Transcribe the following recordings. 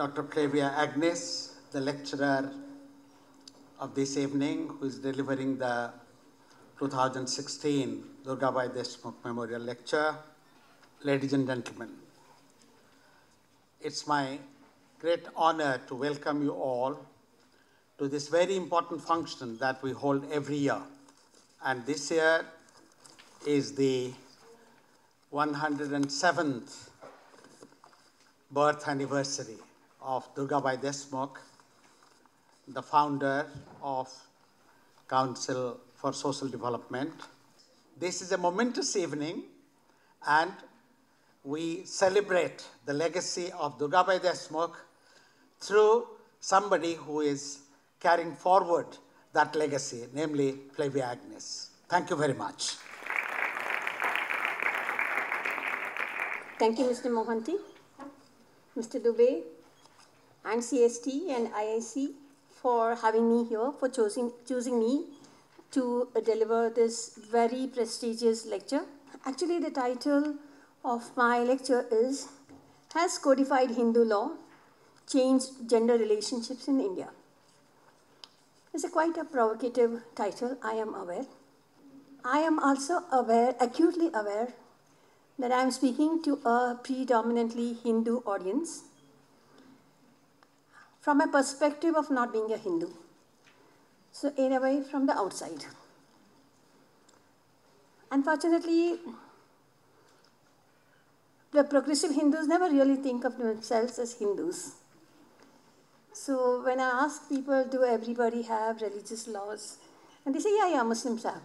Dr. Flavia Agnes, the lecturer of this evening, who is delivering the 2016 Durgabai Deshmukh Memorial Lecture. Ladies and gentlemen, it's my great honor to welcome you all to this very important function that we hold every year. And this year is the 107th birth anniversary of Durgabai Deshmukh, the founder of Council for Social Development. This is a momentous evening and we celebrate the legacy of Durgabai Deshmukh through somebody who is carrying forward that legacy, namely Flavia Agnes. Thank you very much. Thank you, Mr. Mohanty, Mr. Dubey, and CSD and IIC for having me here, for choosing, choosing me to deliver this very prestigious lecture. Actually, the title of my lecture is Has Codified Hindu Law Changed Gender Relationships in India? It's a quite a provocative title, I am aware. I am also aware, acutely aware, that I am speaking to a predominantly Hindu audience from a perspective of not being a Hindu. So, in a way, from the outside. Unfortunately, the progressive Hindus never really think of themselves as Hindus. So, when I ask people, do everybody have religious laws? And they say, yeah, yeah, Muslims have.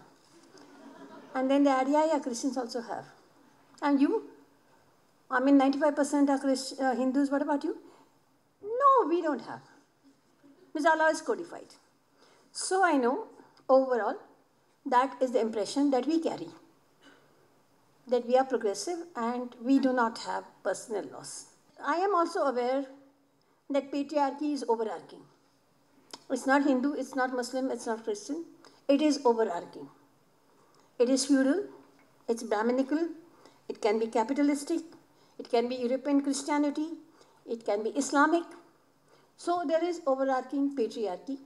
And then they add, yeah, yeah, Christians also have. And you? I mean, 95% are Christ, uh, Hindus. What about you? No, we don't have. Mizala is codified. So I know overall that is the impression that we carry. That we are progressive and we do not have personal laws. I am also aware that patriarchy is overarching. It's not Hindu, it's not Muslim, it's not Christian. It is overarching. It is feudal, it's Brahminical, it can be capitalistic, it can be European Christianity, it can be Islamic. So there is overarching patriarchy,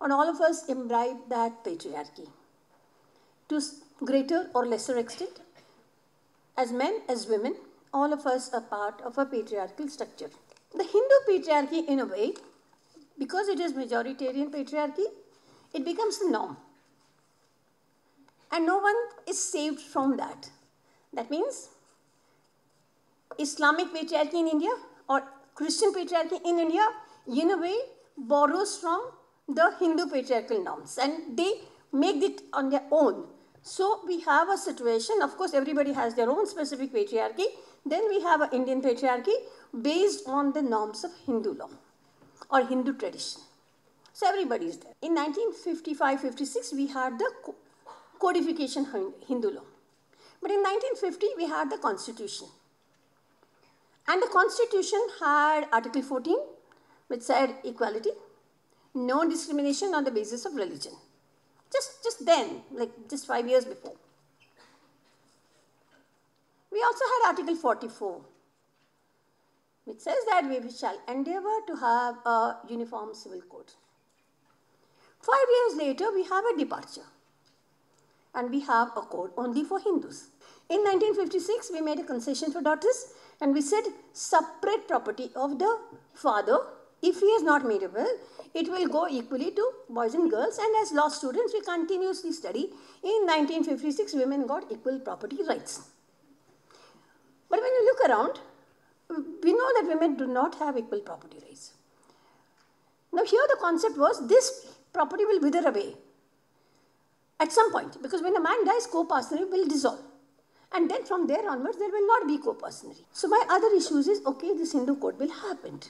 and all of us imbibe that patriarchy to greater or lesser extent. As men, as women, all of us are part of a patriarchal structure. The Hindu patriarchy, in a way, because it is majoritarian patriarchy, it becomes the norm. And no one is saved from that. That means Islamic patriarchy in India or Christian patriarchy in India, in a way, borrows from the Hindu patriarchal norms and they make it on their own. So we have a situation, of course, everybody has their own specific patriarchy. Then we have an Indian patriarchy based on the norms of Hindu law or Hindu tradition. So everybody is there. In 1955-56, we had the codification Hindu law. But in 1950, we had the constitution. And the constitution had Article 14, which said equality, no discrimination on the basis of religion. Just, just then, like just five years before. We also had Article 44, which says that we shall endeavor to have a uniform civil code. Five years later, we have a departure and we have a code only for Hindus. In 1956, we made a concession for daughters and we said separate property of the father. If he is not a it will go equally to boys and girls. And as law students, we continuously study. In 1956, women got equal property rights. But when you look around, we know that women do not have equal property rights. Now here the concept was this property will wither away at some point because when a man dies, co-partnership will dissolve. And then from there onwards, there will not be co-partnership. So my other issues is, okay, this Hindu code will happened.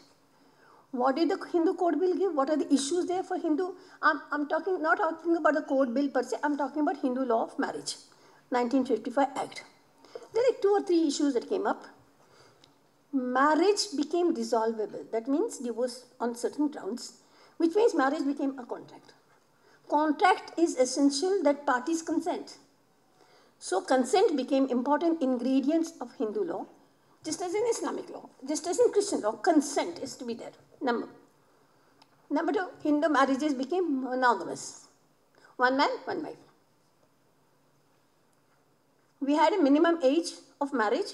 What did the Hindu code bill give? What are the issues there for Hindu? I'm, I'm talking, not talking about the code bill per se, I'm talking about Hindu law of marriage, 1955 Act. There are two or three issues that came up. Marriage became dissolvable. That means divorce on certain grounds, which means marriage became a contract. Contract is essential that parties consent. So consent became important ingredients of Hindu law, just as in Islamic law, just as in Christian law, consent is to be there. Number. Number two, Hindu marriages became monogamous. One man, one wife. We had a minimum age of marriage.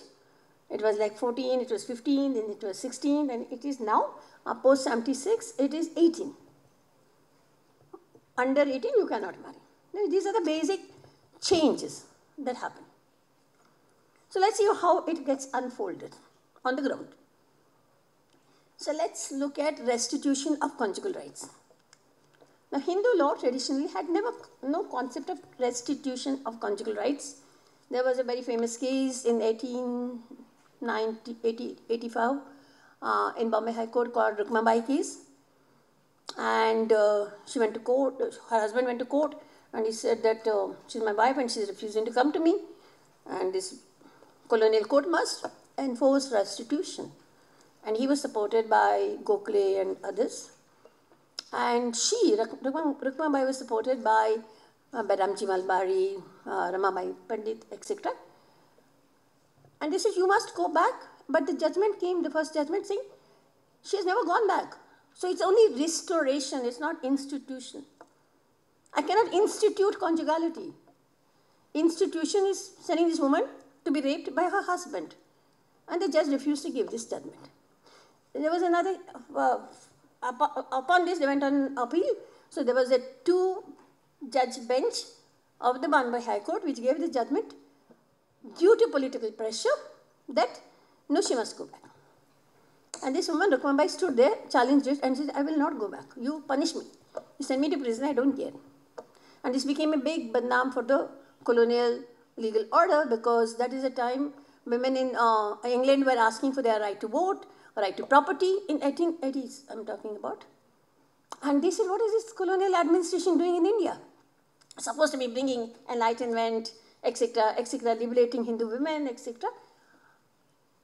It was like 14, it was 15, then it was 16, and it is now, uh, post 76, it is 18. Under 18, you cannot marry. These are the basic changes that happen. So let's see how it gets unfolded on the ground. So let's look at restitution of conjugal rights. Now Hindu law traditionally had never no concept of restitution of conjugal rights. There was a very famous case in 1885 uh, in Bombay High Court called Rukmabai case. And uh, she went to court, her husband went to court and he said that uh, she's my wife and she's refusing to come to me. And this colonial court must enforce restitution. And he was supported by Gokhale and others. And she, Rukmabai, was supported by uh, Behramji Malabari, uh, Ramabai Pandit, etc. And they said, You must go back. But the judgment came, the first judgment saying, She has never gone back. So it's only restoration, it's not institution. I cannot institute conjugality. Institution is sending this woman to be raped by her husband. And the judge refused to give this judgment. There was another, uh, upon this they went on appeal. So there was a two judge bench of the Bombay High Court which gave the judgment due to political pressure that no, she must go back. And this woman, Rukmabai, stood there, challenged it, and said, I will not go back. You punish me. You send me to prison, I don't care. And this became a big badnaam for the colonial legal order because that is a time women in uh, England were asking for their right to vote, right to property in 1880s, I'm talking about. And they said, what is this colonial administration doing in India? Supposed to be bringing enlightenment, etc., etc., liberating Hindu women, etc.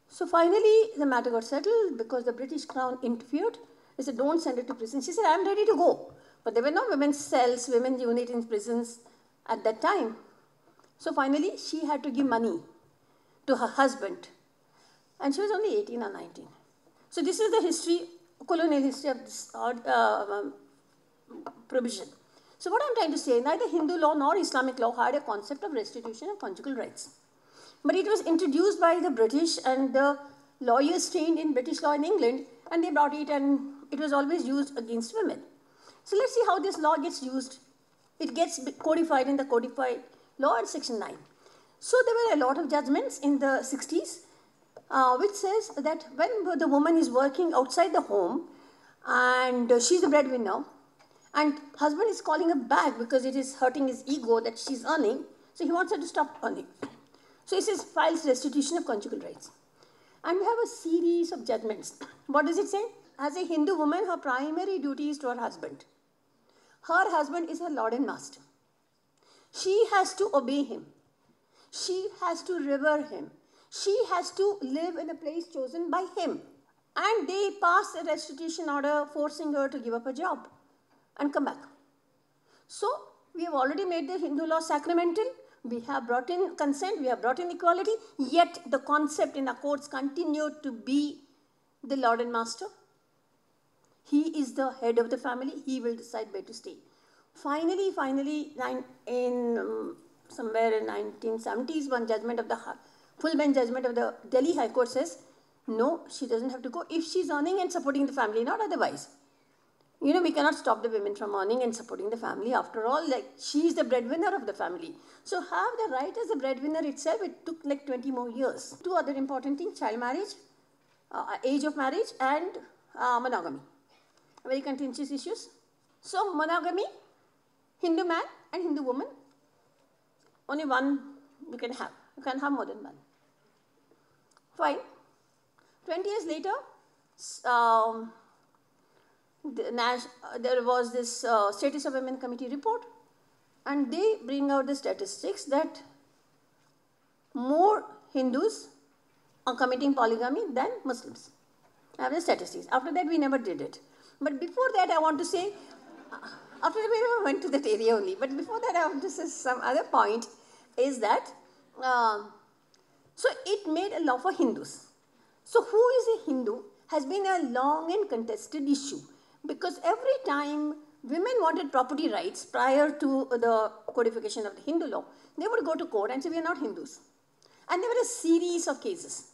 So finally, the matter got settled because the British Crown interfered. They said, don't send her to prison. She said, I'm ready to go. But there were no women's cells, women's unit in prisons at that time. So finally, she had to give money to her husband. And she was only 18 or 19. So this is the history, colonial history of this uh, um, provision. So what I'm trying to say, neither Hindu law nor Islamic law had a concept of restitution of conjugal rights. But it was introduced by the British and the lawyers trained in British law in England, and they brought it and it was always used against women. So let's see how this law gets used. It gets codified in the codified law in section 9. So there were a lot of judgments in the 60s uh, which says that when the woman is working outside the home and she's the breadwinner and husband is calling her back because it is hurting his ego that she's earning, so he wants her to stop earning. So he says files restitution of conjugal rights. And we have a series of judgments. What does it say? As a Hindu woman, her primary duty is to her husband. Her husband is her Lord and Master. She has to obey him. She has to revere him. She has to live in a place chosen by him. And they pass a restitution order forcing her to give up her job and come back. So, we have already made the Hindu law sacramental. We have brought in consent, we have brought in equality, yet the concept in our courts continued to be the Lord and Master he is the head of the family. He will decide where to stay. Finally, finally, in um, somewhere in 1970s, one judgment of the full bench judgment of the Delhi High Court says, no, she doesn't have to go if she's earning and supporting the family, not otherwise. You know, we cannot stop the women from earning and supporting the family. After all, like she is the breadwinner of the family. So have the right as a breadwinner itself, it took like 20 more years. Two other important things, child marriage, uh, age of marriage and uh, monogamy very contentious issues. So monogamy, Hindu man and Hindu woman, only one you can have. You can have more than one. Fine. 20 years later, um, the, uh, there was this uh, Status of Women Committee report, and they bring out the statistics that more Hindus are committing polygamy than Muslims. I have the statistics. After that, we never did it. But before that, I want to say, after we went to that area only, but before that, I want to say some other point is that, uh, so it made a law for Hindus. So, who is a Hindu has been a long and contested issue because every time women wanted property rights prior to the codification of the Hindu law, they would go to court and say, We are not Hindus. And there were a series of cases.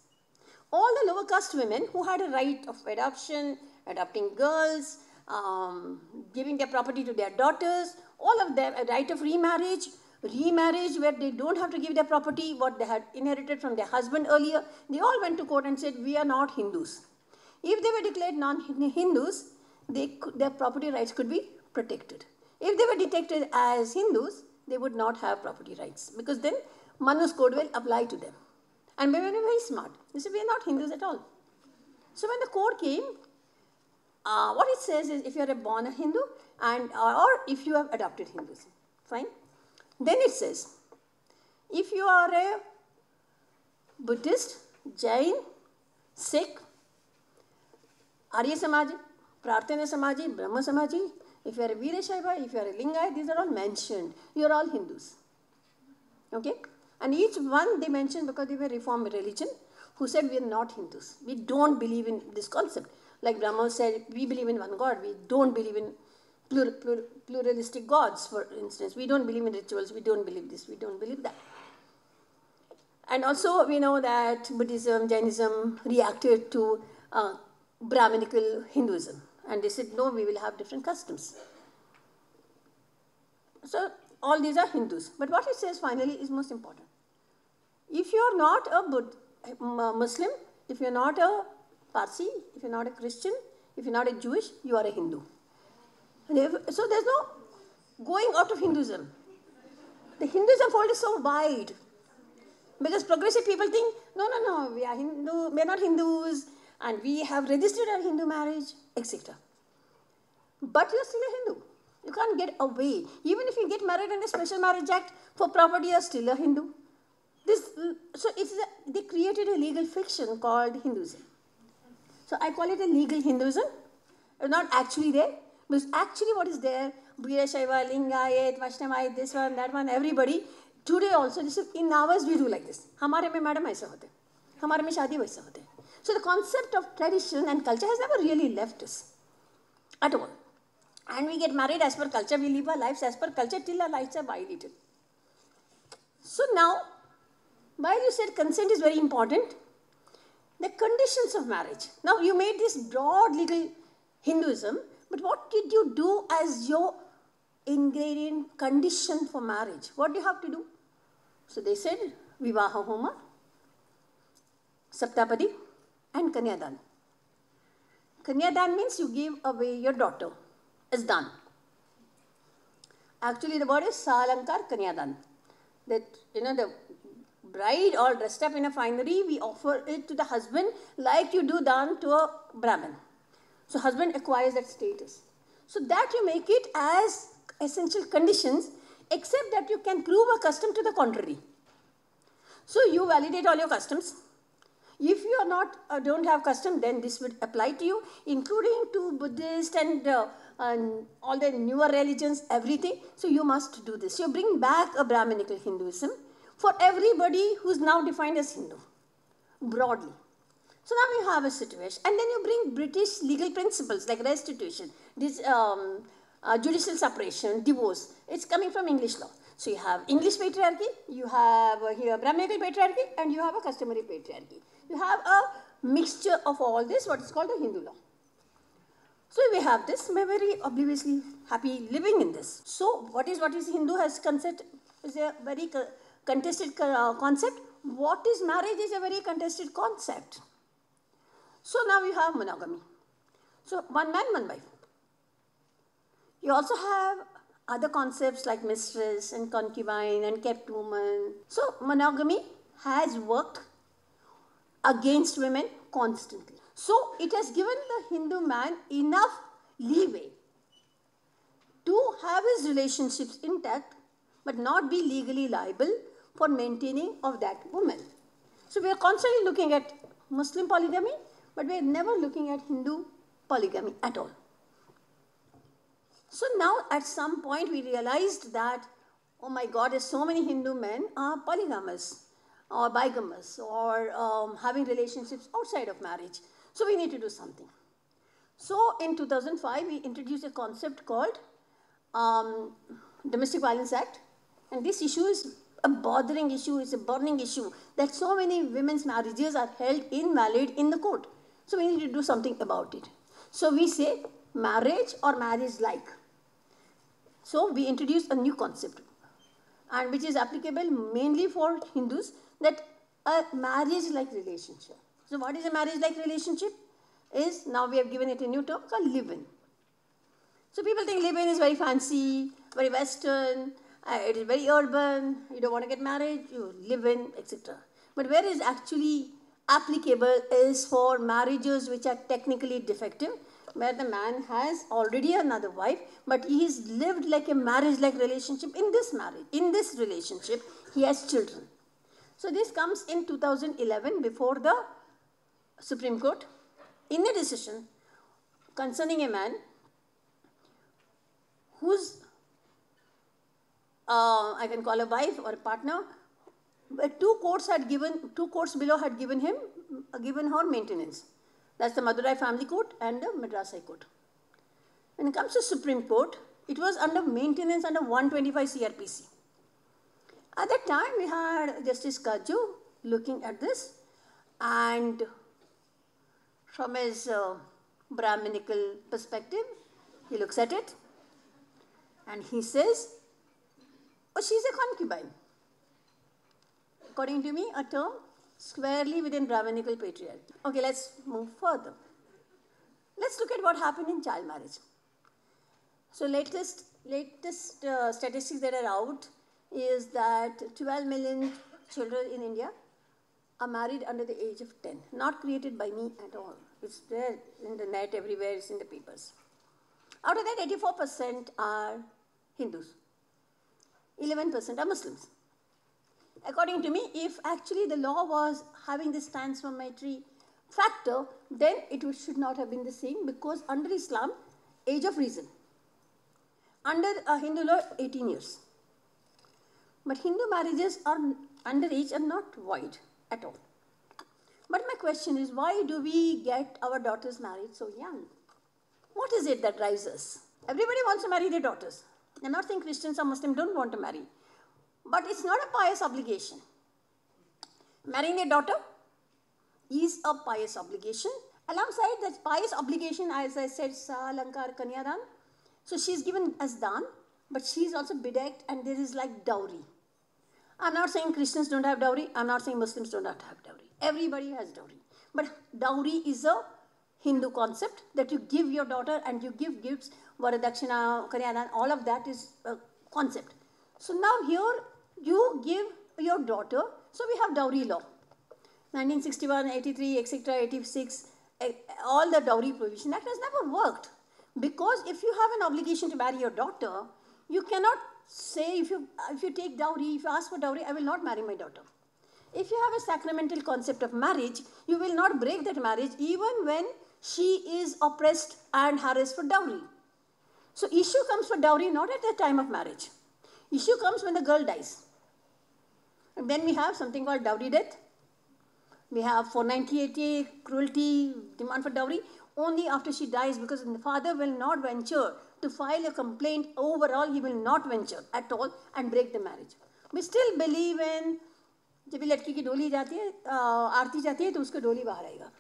All the lower caste women who had a right of adoption, adopting girls, um, giving their property to their daughters, all of them, a right of remarriage, remarriage where they don't have to give their property, what they had inherited from their husband earlier, they all went to court and said, We are not Hindus. If they were declared non Hindus, their property rights could be protected. If they were detected as Hindus, they would not have property rights because then Manu's code will apply to them. And they were very smart. They said, We are not Hindus at all. So when the court came, uh, what it says is if you are a born a Hindu and uh, or if you have adopted Hinduism, fine. Then it says if you are a Buddhist, Jain, Sikh, Arya Samaji, Prarthana Samaji, Brahma Samaji, if you are a Veerashaiva, if you are a Lingayat, these are all mentioned. You are all Hindus. Okay? And each one they mentioned because they were reformed religion who said we are not Hindus. We don't believe in this concept. Like Brahma said, we believe in one God. We don't believe in plur, plur, pluralistic gods, for instance. We don't believe in rituals. We don't believe this. We don't believe that. And also, we know that Buddhism, Jainism reacted to uh, Brahminical Hinduism. And they said, no, we will have different customs. So, all these are Hindus. But what it says finally is most important. If you are not a Bud- Muslim, if you are not a Parsi, if you're not a Christian, if you're not a Jewish, you are a Hindu. If, so there's no going out of Hinduism. The Hinduism fold is so wide. Because progressive people think, no, no, no, we are Hindu, we are not Hindus, and we have registered our Hindu marriage, etc. But you're still a Hindu. You can't get away. Even if you get married in a special marriage act for property, you're still a Hindu. This, so it's a, they created a legal fiction called Hinduism. So I call it a legal Hinduism. It's not actually there, But actually what is there, Veerashaiva, Lingayat, Vaishnavite, this one, that one, everybody. Today also, this is, in ours we do like this. Hamare में madam ऐसा होते हमारे में शादी वैसा होते So the concept of tradition and culture has never really left us at all. And we get married as per culture, we live our lives as per culture till our lives are violated. So now, while you said consent is very important, the conditions of marriage. Now, you made this broad legal Hinduism, but what did you do as your ingredient condition for marriage? What do you have to do? So they said Vivaha Homa, Saptapadi, and Kanyadan. Kanyadan means you give away your daughter. It's done. Actually, the word is Salankar Kanyadan. That, you know, the bride all dressed up in a finery, we offer it to the husband like you do done to a Brahmin. So husband acquires that status. So that you make it as essential conditions, except that you can prove a custom to the contrary. So you validate all your customs. If you are not, uh, don't have custom, then this would apply to you, including to Buddhist and, uh, and all the newer religions, everything. So you must do this. You bring back a Brahminical Hinduism for everybody who's now defined as Hindu, broadly. So now you have a situation, and then you bring British legal principles like restitution, this um, uh, judicial separation, divorce. It's coming from English law. So you have English patriarchy, you have uh, here Brahminical patriarchy, and you have a customary patriarchy. You have a mixture of all this, what is called the Hindu law. So we have this, we're very obviously happy living in this. So what is what is Hindu has concept is a very contested uh, concept. What is marriage is a very contested concept. So now we have monogamy. So one man, one wife. You also have other concepts like mistress and concubine and kept woman. So monogamy has worked against women constantly. So it has given the Hindu man enough leeway to have his relationships intact but not be legally liable for maintaining of that woman. So we are constantly looking at Muslim polygamy, but we are never looking at Hindu polygamy at all. So now at some point we realized that, oh my God, so many Hindu men are polygamous. or bigamous or um, having relationships outside of marriage. So we need to do something. So in 2005, we introduced a concept called um, Domestic Violence Act. And this issue is a bothering issue, it's a burning issue that so many women's marriages are held invalid in the court. So we need to do something about it. So we say marriage or marriage like. So we introduce a new concept and which is applicable mainly for Hindus that a marriage like relationship. So what is a marriage like relationship? Is now we have given it a new term called live-in. So people think live-in is very fancy, very western, uh, it is very urban, you don't want to get married, you live in, etc. But where is actually applicable is for marriages which are technically defective, where the man has already another wife, but he has lived like a marriage-like relationship in this marriage, in this relationship, he has children. So this comes in 2011 before the Supreme Court in a decision concerning a man whose uh, I can call a wife or a partner, but two courts had given, two courts below had given him, given her maintenance. That's the Madurai Family Court and the Madras High Court. When it comes to Supreme Court, it was under maintenance under 125 CRPC. At that time, we had Justice Katju looking at this, and from his uh, Brahminical perspective, he looks at it and he says, Oh, she's a concubine. According to me, a term squarely within Brahminical patriarchy. Okay, let's move further. Let's look at what happened in child marriage. So latest, latest uh, statistics that are out is that 12 million children in India are married under the age of 10. Not created by me at all. It's there in the net everywhere, it's in the papers. Out of that, 84% are Hindus. 11% are Muslims. According to me, if actually the law was having this transformatory factor, then it should not have been the same because under Islam, age of reason. Under a Hindu law, 18 years. But Hindu marriages are underage are not void at all. But my question is, why do we get our daughters married so young? What is it that drives us? Everybody wants to marry their daughters. I'm not saying Christians or Muslims don't want to marry. But it's not a pious obligation. Marrying a daughter is a pious obligation. Alongside that pious obligation, as I said, Salankar Kanyadan. So she's given as dan, but she's also bedecked and there is like dowry. I'm not saying Christians don't have dowry. I'm not saying Muslims don't have to have dowry. Everybody has dowry. But dowry is a Hindu concept that you give your daughter and you give gifts, Varadakshina, Kanyadan, all of that is a concept. So now here you give your daughter, so we have dowry law. 1961, 83, etc., 86, eh, all the dowry provision, that has never worked. Because if you have an obligation to marry your daughter, you cannot say if you, if you take dowry, if you ask for dowry, I will not marry my daughter. If you have a sacramental concept of marriage, you will not break that marriage even when she is oppressed and harassed for dowry. So issue comes for dowry not at the time of marriage. Issue comes when the girl dies. And then we have something called dowry death. We have 498A, cruelty, demand for dowry, only after she dies because the father will not venture to file a complaint. Overall, he will not venture at all and break the marriage. We still believe in जब लड़की की डोली जाती है आरती जाती है तो उसका डोली बाहर आएगा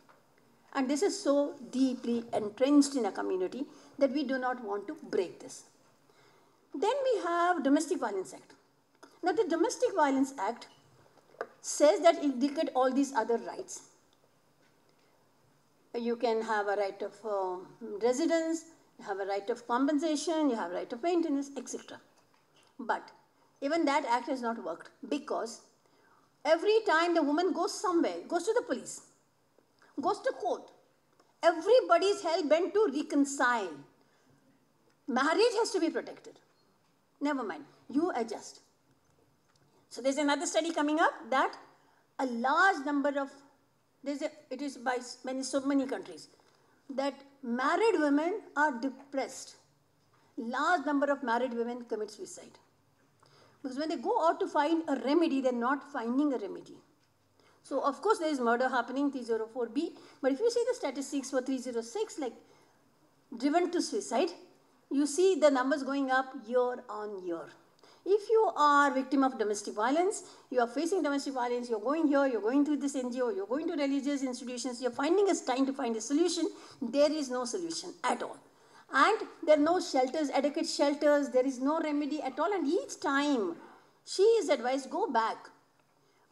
and this is so deeply entrenched in a community that we do not want to break this. Then we have Domestic Violence Act. Now the Domestic Violence Act says that it declared all these other rights. You can have a right of uh, residence, you have a right of compensation, you have a right of maintenance, etc. But even that act has not worked because every time the woman goes somewhere, goes to the police, goes to court, everybody is hell bent to reconcile. Marriage has to be protected. Never mind, you adjust. So there's another study coming up that a large number of, there's a, it is by many, so many countries, that married women are depressed. Large number of married women commit suicide. Because when they go out to find a remedy, they're not finding a remedy. So of course there is murder happening 304B, but if you see the statistics for 306, like driven to suicide, you see the numbers going up year on year. If you are victim of domestic violence, you are facing domestic violence, you're going here, you're going to this NGO, you're going to religious institutions, you're finding a time to find a solution, there is no solution at all. And there are no shelters, adequate shelters, there is no remedy at all. And each time she is advised, go back.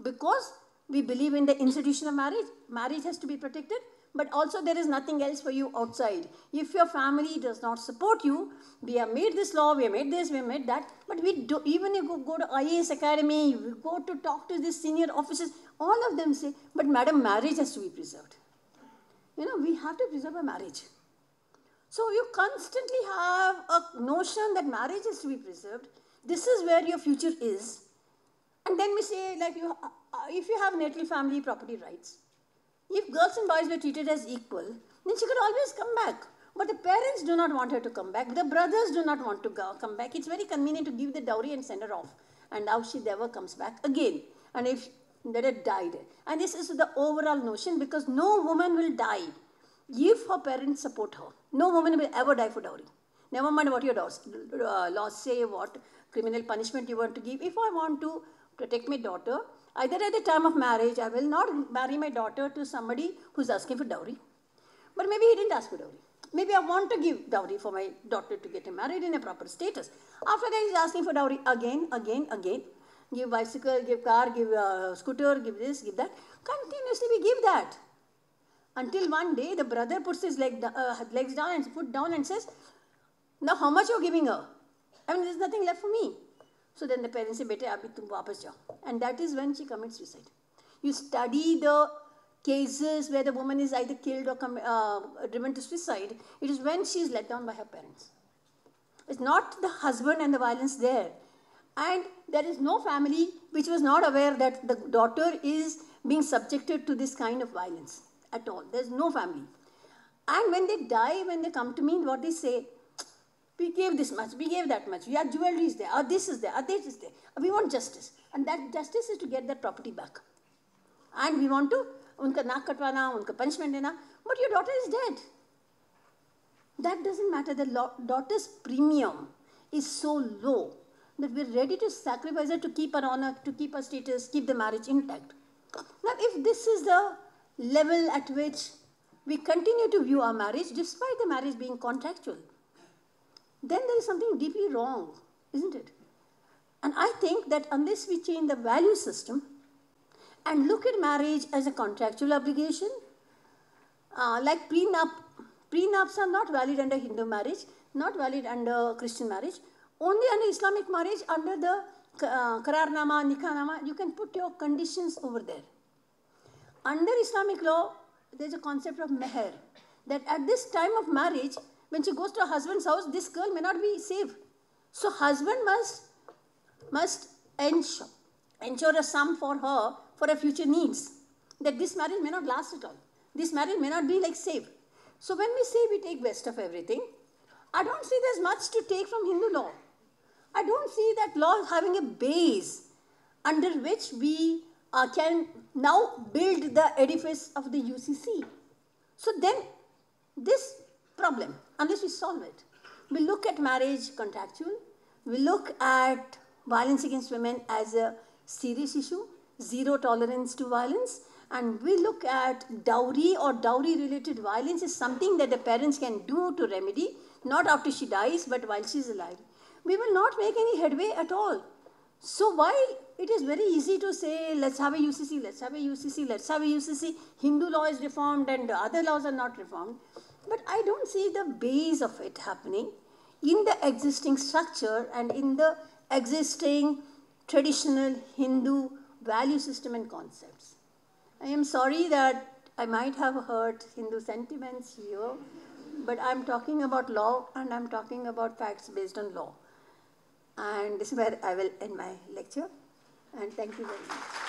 Because we believe in the institution of marriage, marriage has to be protected, but also there is nothing else for you outside. If your family does not support you, we have made this law, we have made this, we have made that, but we do, even if you go to IAS Academy, you go to talk to the senior officers, all of them say, but madam, marriage has to be preserved. You know, we have to preserve a marriage. So you constantly have a notion that marriage is to be preserved. This is where your future is. And then we say, like, you, uh, if you have natal family property rights, if girls and boys were treated as equal, then she could always come back. But the parents do not want her to come back. The brothers do not want to go, come back. It's very convenient to give the dowry and send her off. And now she never comes back again. And if that had died. And this is the overall notion because no woman will die if her parents support her. No woman will ever die for dowry. Never mind what your laws, uh, laws say, what criminal punishment you want to give. If I want to protect my daughter, either at the time of marriage, I will not marry my daughter to somebody who's asking for dowry. But maybe he didn't ask for dowry. Maybe I want to give dowry for my daughter to get married in a proper status. After that, he's asking for dowry again, again, again. Give bicycle, give car, give uh, scooter, give this, give that. Continuously we give that. Until one day the brother puts his leg, uh, legs down and foot down and says, now how much you're giving her? I mean, there's nothing left for me. So then the parents say, beta, abhi tum wapas jao. And that is when she commits suicide. You study the cases where the woman is either killed or uh, driven to suicide. It is when she is let down by her parents. It's not the husband and the violence there. And there is no family which was not aware that the daughter is being subjected to this kind of violence at all. There's no family. And when they die, when they come to me, what they say, we gave this much, we gave that much, we have jewelry is there, or this is there, or this is there. Uh, we want justice. And that justice is to get that property back. And we want to, unka naak katwana, unka punishment but your daughter is dead. That doesn't matter. The daughter's premium is so low that we're ready to sacrifice her to keep her honor, to keep her status, keep the marriage intact. Now, if this is the level at which we continue to view our marriage despite the marriage being contractual, then there is something deeply wrong, isn't it? And I think that unless we change the value system and look at marriage as a contractual obligation, uh, like prenup, prenups are not valid under Hindu marriage, not valid under Christian marriage, only under Islamic marriage, under the uh, Kararnama, Nikahnama, you can put your conditions over there. Under Islamic law, there's a concept of meher, that at this time of marriage, when she goes to her husband's house, this girl may not be safe. So husband must, must ensure, ensure a sum for her for her future needs. That this marriage may not last at all. This marriage may not be like safe. So when we say we take best of everything, I don't see there's much to take from Hindu law. I don't see that law having a base under which we uh, can now build the edifice of the UCC. So then this problem, unless we solve it. We look at marriage contractual, we look at violence against women as a serious issue, zero tolerance to violence, and we look at dowry or dowry related violence is something that the parents can do to remedy, not after she dies, but while she's alive. We will not make any headway at all. So why it is very easy to say, let's have a UCC, let's have a UCC, let's have a UCC, Hindu law is reformed and other laws are not reformed, but I don't see the base of it happening in the existing structure and in the existing traditional Hindu value system and concepts. I am sorry that I might have hurt Hindu sentiments here, but I'm talking about law and I'm talking about facts based on law. And this is where I will end my lecture. And thank you very much.